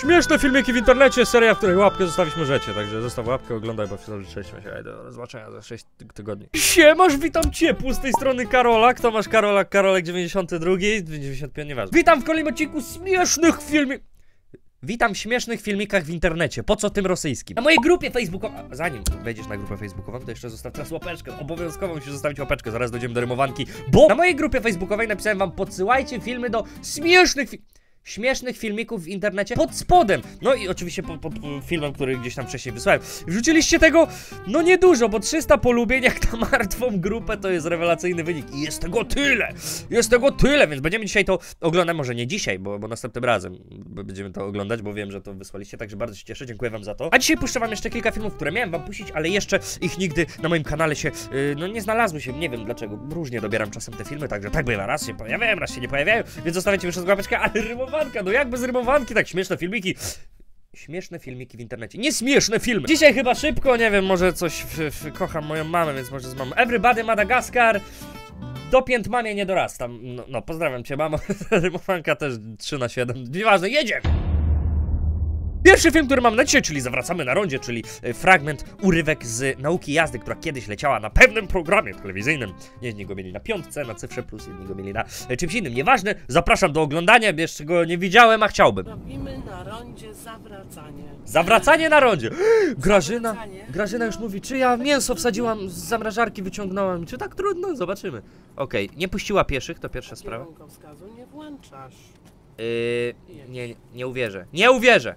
Śmieszne filmiki w internecie, seria, w której łapkę zostawić możecie, także zostaw łapkę, oglądaj, bo przeżyliśmy się, do zobaczenia za 6 ty tygodni. Siemasz, witam ciepło z tej strony Karola, kto masz Karola, Karolek 92, 95, nieważne. Witam w kolejnym odcinku śmiesznych filmik... Witam w śmiesznych filmikach w internecie, po co tym rosyjskim? Na mojej grupie facebookowej, zanim wejdziesz na grupę facebookową, to jeszcze zostaw teraz łapeczkę, obowiązkowo musisz zostawić łapeczkę, zaraz dojdziemy do rymowanki, bo na mojej grupie facebookowej napisałem wam, podsyłajcie filmy do śmiesznych fi śmiesznych filmików w internecie pod spodem. No i oczywiście pod, pod filmem, który gdzieś tam wcześniej wysłałem. Wrzuciliście tego, no niedużo, bo 300 polubień jak na martwą grupę to jest rewelacyjny wynik. I jest tego tyle, jest tego tyle, więc będziemy dzisiaj to oglądać, może nie dzisiaj, bo, bo następnym razem będziemy to oglądać, bo wiem, że to wysłaliście, także bardzo się cieszę, dziękuję wam za to. A dzisiaj puszczę wam jeszcze kilka filmów, które miałem wam puścić, ale jeszcze ich nigdy na moim kanale się, yy, no nie znalazły się, nie wiem dlaczego, różnie dobieram czasem te filmy, także tak bywa, raz się pojawiają, raz się nie pojawiają, więc zostawiacie jeszcze łapeczkę, ale rymowanka, no jak bez tak śmieszne filmiki. Śmieszne filmiki w internecie. Nie śmieszne filmy. Dzisiaj chyba szybko, nie wiem, może coś w, w, kocham moją mamę, więc może z mamą. Everybody Madagaskar. Dopięt mamie nie dorastam. No, no pozdrawiam cię, mamo. Rymowanka też 3 na 7. Nieważne, jedziemy! Pierwszy film, który mam na dzisiaj, czyli Zawracamy na rondzie, czyli e, fragment, urywek z nauki jazdy, która kiedyś leciała na pewnym programie telewizyjnym. Jedni go mieli na piątce, na cyfrze plus, inni go mieli na e, czymś innym. Nieważne, zapraszam do oglądania, jeszcze go nie widziałem, a chciałbym. Robimy na rondzie zawracanie. Zawracanie na rondzie. Grażyna. Grażyna już mówi, czy ja mięso wsadziłam z zamrażarki, wyciągnąłem, czy tak trudno? Zobaczymy. Okej, nie puściła pieszych, to pierwsza sprawa. Nie włączasz. Yy, nie, nie uwierzę. Nie uwierzę!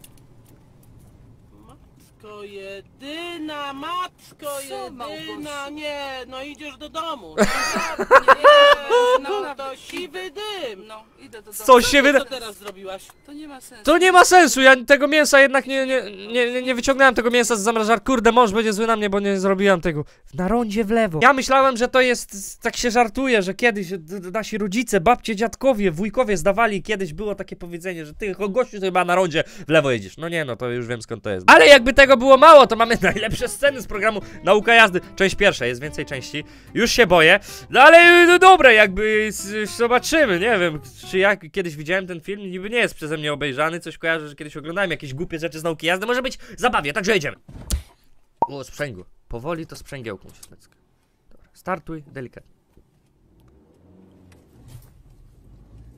Matko jedyna, matko Co, jedyna, nie, no idziesz do domu. Nie, No naprawdę. to siwy dym. No, idę do domu. Coś się Co wyda... ty teraz zrobiłaś? To nie ma sensu. To nie ma sensu, ja tego mięsa jednak nie, nie, nie, nie, nie wyciągnąłem tego mięsa z zamrażarki. Kurde, mąż będzie zły na mnie, bo nie zrobiłam tego. Na rondzie w lewo. Ja myślałem, że to jest, tak się żartuje, że kiedyś nasi rodzice, babcie, dziadkowie, wujkowie zdawali, kiedyś było takie powiedzenie, że ty, gościu, to chyba na rondzie w lewo jedziesz. No nie, no to już wiem skąd to jest. Ale jakby tego było mało, to mamy najlepsze sceny z programu Nauka Jazdy. Część pierwsza, jest więcej części. Już się boję. No ale no dobre, jakby zobaczymy, nie wiem, czy ja kiedyś widziałem ten film, niby nie jest przeze mnie obejrzany, coś kojarzę, że kiedyś oglądałem jakieś głupie rzeczy z nauki jazdy, może być zabawie, także jedziemy. O, sprzęgło. Powoli to sprzęgiełką się snecka. Dobra, startuj, delikatnie.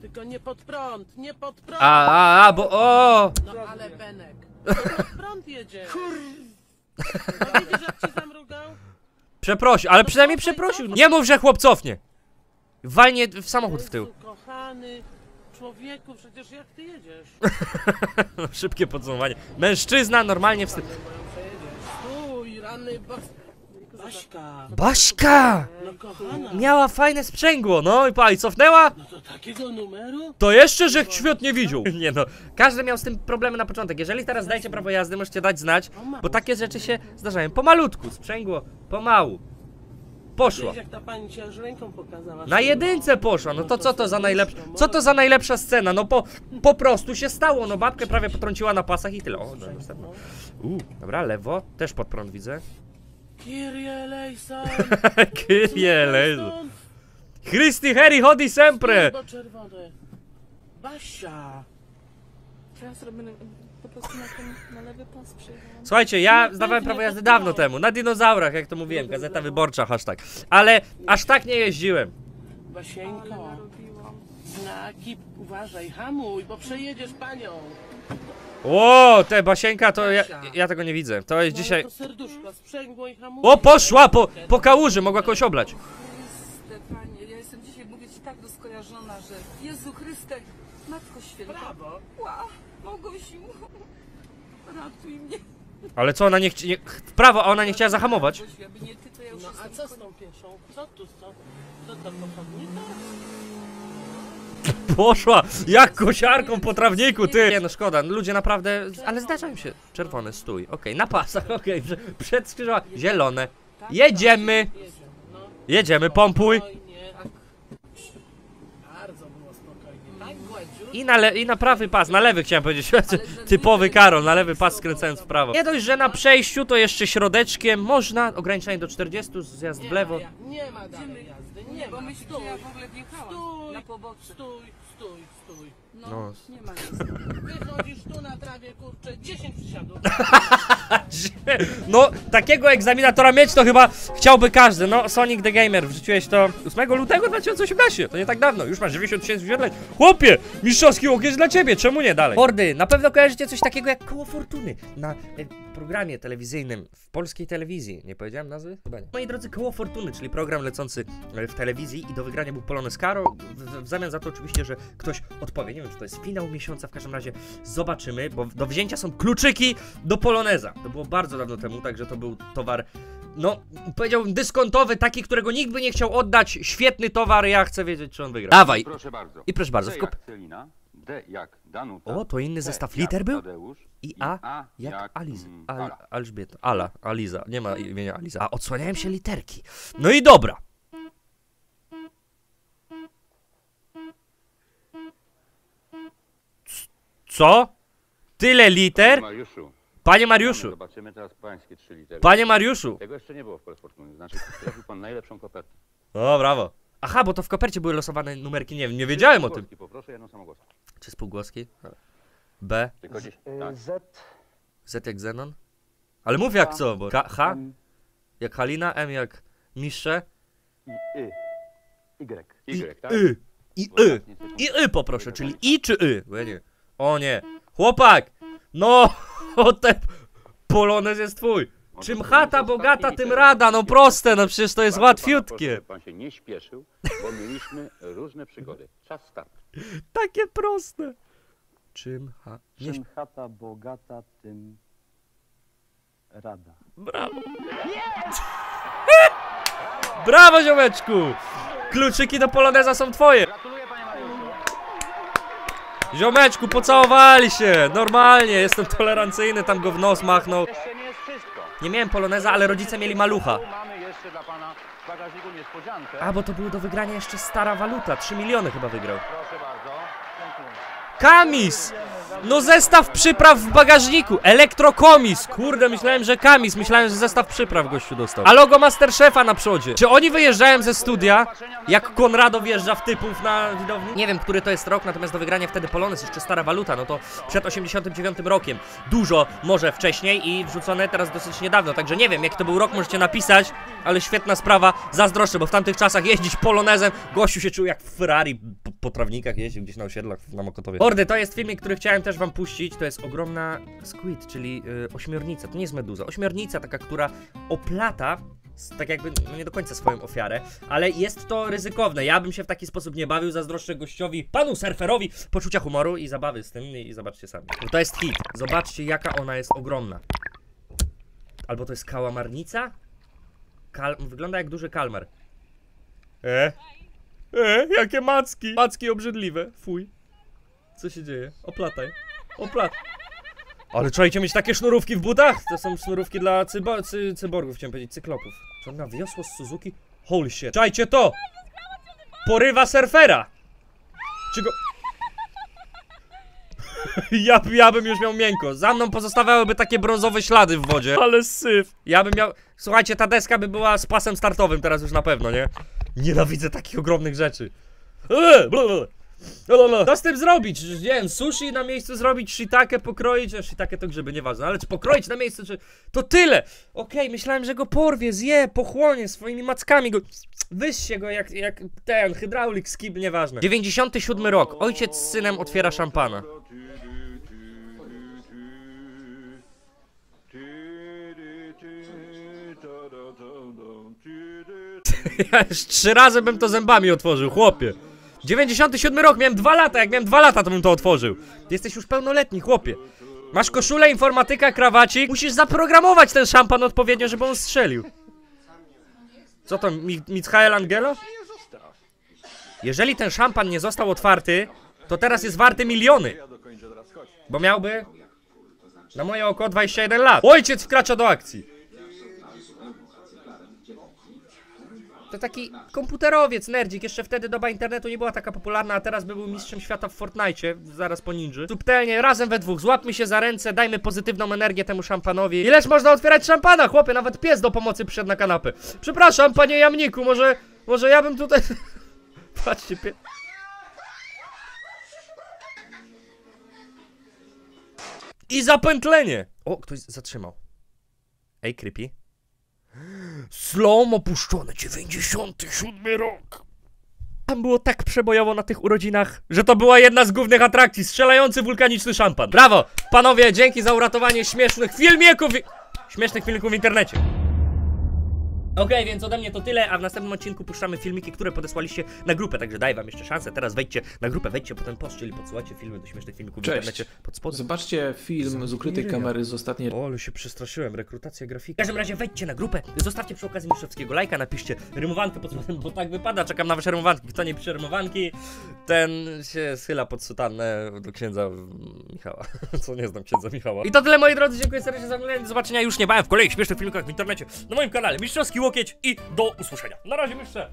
Tylko nie pod prąd, nie pod prąd. A, a, a, bo o! No Ale prąd jedzie. No widzisz jak ci zamrugał? Przeprosił, ale przynajmniej przeprosił. Nie mów, że chłop cofnie. Walnie w samochód w tył. Jezu, kochany człowieku, przecież jak ty jedziesz? Szybkie podsumowanie. Mężczyzna normalnie wstyd. Stój, rany bas... Baśka. Baśka! No kochana. Miała fajne sprzęgło, no i pa, i cofnęła? No to takiego numeru? To jeszcze, że świat nie widział. Nie no, każdy miał z tym problemy na początek. Jeżeli teraz dajcie prawo jazdy, możecie dać znać, bo takie rzeczy się zdarzają. Pomalutku, sprzęgło, pomału. Poszło. Wiesz jak ta pani ci aż ręką pokazała. Na jedynce poszła, no to co to za najlepsza, co to za najlepsza scena, no po, po prostu się stało, no babkę prawie potrąciła na pasach i tyle. O, no, następna. Uuu, dobra, lewo, też pod prąd widzę. Kyrie eleison. Kyrie eleison. Christi heri hodi sempre! Bo czerwone. Basia. Teraz robimy po prostu na, ten, na lewy pas przyjechałam. Słuchajcie, ja zdawałem prawo jazdy dawno temu, na dinozaurach, jak to mówiłem, gazeta wyborcza, hashtag. Ale aż tak nie jeździłem. Ale Basieńko. narobiłam. Znaki, uważaj, hamuj, bo przejedziesz panią. O, te basieńka to ja, ja tego nie widzę. To jest No, dzisiaj... O, poszła po, po kałuży, mogła kogoś oblać. Chryste, Panie, ja jestem dzisiaj, mówię Ci, tak doskojarzona, że Jezu Chryste, Matko Święta. Brawo. Ła, Małgosiu, ratuj mnie. Ale co, ona nie chciała... W prawo, a ona nie chciała zahamować? Małgosiu, Jakby nie Ty, to ja już No a jestem co z tą pieszą? Co tu, co? Co to pochodnika? Poszła, jak kosiarką po trawniku, ty! Nie no, szkoda, ludzie naprawdę... Ale zdarzają się. Czerwone, stój, okej, na pasach, okej, prze- przed skrzyżowa... Zielone. Jedziemy! No. Jedziemy, pompuj! Spokojnie. Bardzo było spokojnie. Tak, gładziutko. I na, le- I na prawy pas, na lewy chciałem powiedzieć. Typowy Karol, na lewy pas skręcając w prawo. Nie dość, że na przejściu to jeszcze środeczkiem można, ograniczenie do 40, zjazd w Nie lewo. Nie ma dalej jazdy, nie Bo ma. myślisz, Stój, że ja w ogóle wjechałam stój, na pobocze. stój, stój. stój. No, No. nie ma nic. Wychodzisz tu na trawie, kurczę, 10 przysiadów. No, takiego egzaminatora mieć to chyba chciałby każdy. No, Sonic the Gamer, wrzuciłeś to 8 lutego 2018, to nie tak dawno, już masz 90 tysięcy wyświetleń. Chłopie, mistrzowski łokieć dla ciebie, czemu nie dalej? Mordy, na pewno kojarzycie coś takiego jak Koło Fortuny na e, programie telewizyjnym w polskiej telewizji. Nie powiedziałem nazwy? Chyba nie. Moi drodzy, Koło Fortuny, czyli program lecący e, w telewizji i do wygrania był Polonez Caro. W, w, w zamian za to oczywiście, że ktoś odpowie. Nie wiem, czy to jest finał miesiąca, w każdym razie zobaczymy, bo do wzięcia są kluczyki do Poloneza. To było bardzo dawno temu, także to był towar, no, powiedziałbym dyskontowy, taki, którego nikt by nie chciał oddać. Świetny towar, ja chcę wiedzieć, czy on wygra. Dawaj! Proszę bardzo. I proszę bardzo, C w kop... jak Celina, D jak Danuta. O, to inny zestaw liter był? I A jak Aliza. mm, Al, Ala. Alżbieta. Ala, Aliza. Nie ma imienia Aliza. A odsłaniałem się literki. No i dobra. Co? Tyle liter? Panie Mariuszu. Zobaczymy teraz pańskie trzy litery. Panie Mariuszu. Tego jeszcze nie było w Polsce. Znaczy, trafił pan najlepszą kopertę. O, brawo. Aha, bo to w kopercie były losowane numerki, nie wiem, nie wiedziałem o tym. Poproszę jedną samogłoskę. Czy spółgłoski? B. Tylko gdzieś, tak. Z, Z jak Zenon? Ale mów jak co, bo K, H M jak Halina, M jak Misze i Y. Y. Y, tak? Y. I Y. tak. I Y poproszę, czyli I czy Y? Bo ja nie. O nie. Chłopak! No! O te... Polonez jest twój. Czym chata bogata, tym rada. No proste, no przecież to jest Bardzo łatwiutkie. proszę, Pan się nie śpieszył, bo mieliśmy różne przygody. Czas start. Takie proste. Czym ha... Nie... Czym chata bogata, tym rada. Brawo. Brawo, ziomeczku! Kluczyki do Poloneza są twoje. Gratuluję panie Mariuszu. Ziomeczku, pocałowali się. Normalnie, jestem tolerancyjny, tam go w nos machnął. Nie miałem poloneza, ale rodzice mieli malucha. A, bo to było do wygrania jeszcze stara waluta. 3 miliony chyba wygrał. Proszę bardzo. Kamis! No zestaw przypraw w bagażniku. Elektrokomis. Kurde, myślałem, że kamis. Myślałem, że zestaw przypraw gościu dostał. A logo Masterchefa na przodzie. Czy oni wyjeżdżają ze studia, jak Konrado wjeżdża w typów na widowni? Nie wiem, który to jest rok, natomiast do wygrania wtedy Polonez, jeszcze stara waluta, no to przed 89 rokiem. Dużo może wcześniej i wrzucone teraz dosyć niedawno, także nie wiem, jak to był rok, możecie napisać, ale świetna sprawa, zazdroszczę, bo w tamtych czasach jeździć Polonezem, gościu się czuł jak Ferrari, po, po trawnikach jeździł gdzieś na osiedlach na Mokotowie. Mordy, to jest filmik, który chciałem też wam puścić, to jest ogromna squid, czyli y, ośmiornica, to nie jest meduza, ośmiornica taka, która oplata tak jakby no nie do końca swoją ofiarę, ale jest to ryzykowne. Ja bym się w taki sposób nie bawił, zazdroszczę gościowi, panu surferowi poczucia humoru i zabawy z tym i zobaczcie sami. Bo to jest hit. Zobaczcie jaka ona jest ogromna. Albo to jest kałamarnica? Kal wygląda jak duży kalmar. E? E, jakie macki! Macki obrzydliwe, fuj. Co się dzieje? Oplataj. Oplat. Ale trzeba mieć takie sznurówki w butach? To są sznurówki dla cy cyborgów, chciałem powiedzieć, cyklopów. Czy on nawiosło z Suzuki? Holy shit. Czajcie to! Porywa surfera! Czy go... ja, ja bym już miał miękko. Za mną pozostawałyby takie brązowe ślady w wodzie. Ale syf. Ja bym miał... Słuchajcie, ta deska by była z pasem startowym teraz już na pewno, nie? Nienawidzę takich ogromnych rzeczy. Eee, bla. Bla, bla. Co z tym zrobić? Nie wiem, sushi na miejscu zrobić, shiitake pokroić, a shiitake to grzyby, nieważne, ale czy pokroić na miejscu, czy... To tyle! Okej, myślałem, że go porwie, zje, pochłonie swoimi mackami go... Wyście go jak, jak ten, hydraulik, skib, nieważne. 97 rok, ojciec z synem otwiera szampana. Ja już trzy razy bym to zębami otworzył, chłopie. 97 rok, miałem dwa lata, jak miałem dwa lata, to bym to otworzył. Ty jesteś już pełnoletni, chłopie. Masz koszulę, informatyka, krawacik. Musisz zaprogramować ten szampan odpowiednio, żeby on strzelił. Co to, Mi Michael Angelo? Jeżeli ten szampan nie został otwarty, to teraz jest warty miliony. Bo miałby na moje oko 21 lat. Ojciec wkracza do akcji. To taki komputerowiec, nerdzik. Jeszcze wtedy doba internetu nie była taka popularna, a teraz by był mistrzem świata w Fortnite, zaraz po ninży. Subtelnie, razem we dwóch, złapmy się za ręce, dajmy pozytywną energię temu szampanowi. Ileż można otwierać szampana, chłopie? Nawet pies do pomocy przyszedł na kanapę. Przepraszam, panie Jamniku, może... Może ja bym tutaj... Patrzcie, pie... I zapętlenie! O, ktoś zatrzymał. Ej, creepy. Slom opuszczony, 97 rok. Tam było tak przebojowo na tych urodzinach, że to była jedna z głównych atrakcji, strzelający wulkaniczny szampan. Brawo! Panowie, dzięki za uratowanie śmiesznych filmików. Śmiesznych filmików w internecie. Okej, więc ode mnie to tyle, a w następnym odcinku puszczamy filmiki, które podesłaliście na grupę, także daj wam jeszcze szansę. Teraz wejdźcie na grupę, wejdźcie potem post, czyli podsyłajcie filmy do śmiesznych filmików w Cześć. internecie pod spodem. Zobaczcie film z ukrytej kamery z ostatniej O, ale się przestraszyłem, rekrutacja grafika. W każdym razie wejdźcie na grupę, zostawcie przy okazji mistrzowskiego lajka, napiszcie rymowankę pod spodem, bo tak wypada, czekam na wasze rymowanki. Kto nie pisze rymowanki, ten się schyla pod sutannę do księdza Michała. Co nie znam księdza Michała. I to tyle moi drodzy, dziękuję serdecznie za oglądanie, do zobaczenia już niebawem w kolejnych śmiesznych filmikach w internecie, na moim kanale Mistrzowski Łokieć i do usłyszenia. Na razie mistrze!